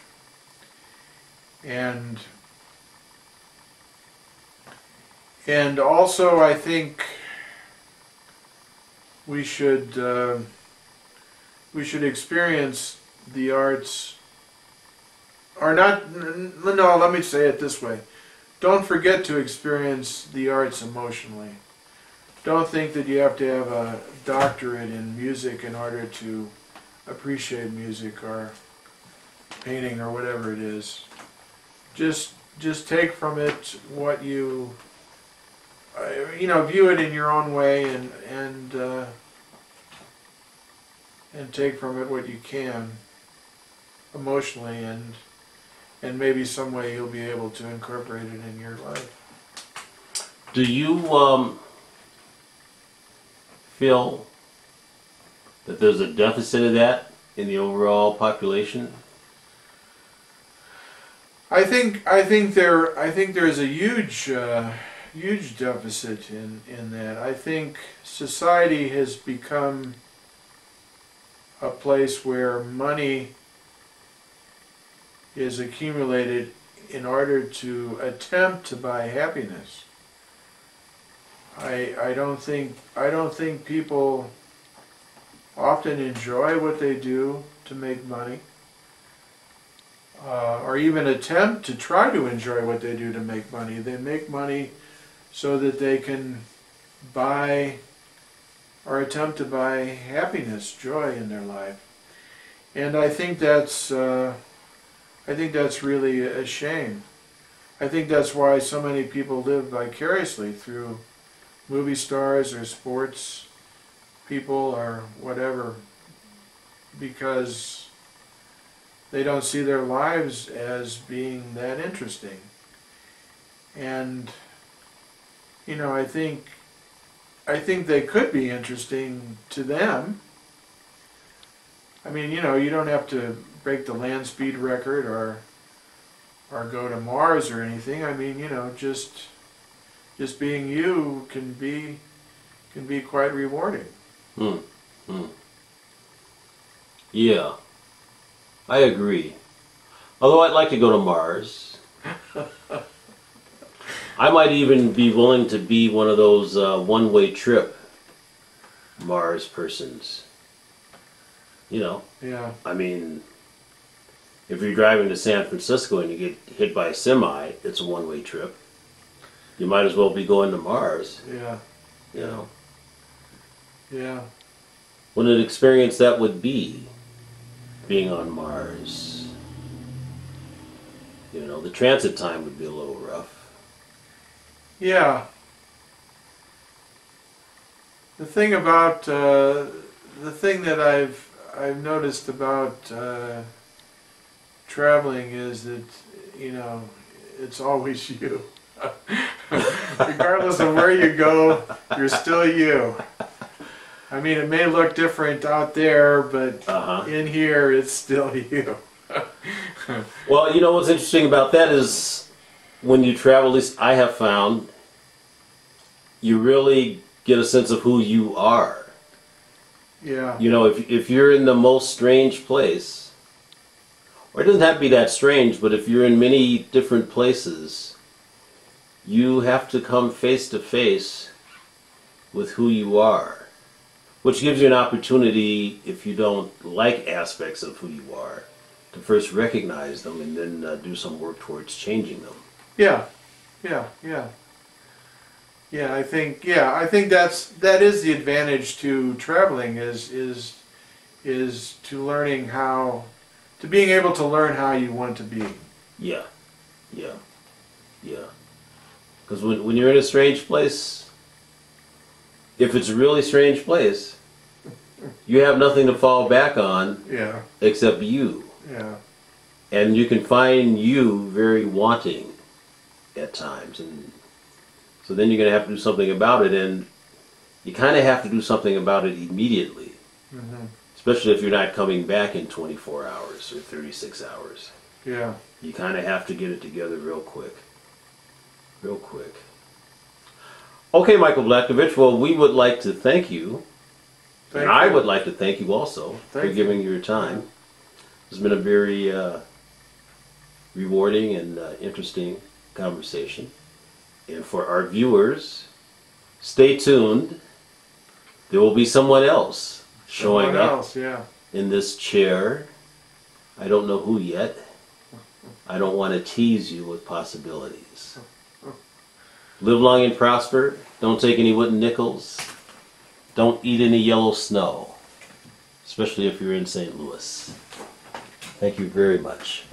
And and also, I think we should uh, we should experience the arts or not no let me say it this way don't forget to experience the arts emotionally. Don't think that you have to have a doctorate in music in order to appreciate music or painting or whatever it is. Just just take from it what you uh, you know view it in your own way and and uh, and take from it what you can emotionally and and maybe some way you'll be able to incorporate it in your life Do you um, feel that there's a deficit of that in the overall population? I think I think there I think there is a huge uh, huge deficit in in that. I think society has become a place where money is accumulated in order to attempt to buy happiness. I I don't think I don't think people often enjoy what they do to make money uh, or even attempt to try to enjoy what they do to make money. They make money so that they can buy or attempt to buy happiness, joy in their life. And I think that's uh, I think that's really a shame. I think that's why so many people live vicariously through movie stars or sports people or whatever because they don't see their lives as being that interesting. And you know, I think I think they could be interesting to them. I mean, you know, you don't have to break the land speed record or or go to Mars or anything. I mean, you know, just just being you can be can be quite rewarding. Hmm. Hmm. Yeah. I agree. Although I'd like to go to Mars. (laughs) I might even be willing to be one of those uh, one way trip Mars persons. You know, Yeah. I mean, if you're driving to San Francisco and you get hit by a semi, it's a one way trip. You might as well be going to Mars, Yeah. you know. Yeah. What an experience that would be, being on Mars. You know, the transit time would be a little rough. Yeah. The thing about uh, the thing that I've I've noticed about uh, traveling is that you know it's always (laughs) you. Regardless of where you go, you're still you. I mean, it may look different out there, but Uh huh. in here, it's still (laughs) you. Well, you know what's interesting about that is when you travel, at least I have found, you really get a sense of who you are. Yeah. You know, if, if you're in the most strange place, or it doesn't have to be that strange, but if you're in many different places, you have to come face to face with who you are. Which gives you an opportunity, if you don't like aspects of who you are, to first recognize them and then uh, do some work towards changing them. Yeah, yeah, yeah. Yeah, I think yeah, I think that's that is the advantage to traveling is is is to learning how to being able to learn how you want to be. Yeah, yeah, yeah. Because when, when you're in a strange place, if it's a really strange place, you have nothing to fall back on Yeah, except you. yeah, And you can find you very wanting at times. And so then you're going to have to do something about it. And you kind of have to do something about it immediately, hmm especially if you're not coming back in 24 hours or 36 hours. yeah. You kind of have to get it together real quick. Real quick. Okay, Michael Vlatkovich, well, we would like to thank you. Thank and I would like to thank you also for Thank you. giving your time. It's been a very uh, rewarding and uh, interesting conversation. And for our viewers, stay tuned. There will be someone else showing Someone up else, yeah. in this chair. I don't know who yet. I don't want to tease you with possibilities. Live long and prosper. Don't take any wooden nickels. Don't eat any yellow snow, especially if you're in St. Louis. Thank you very much.